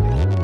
you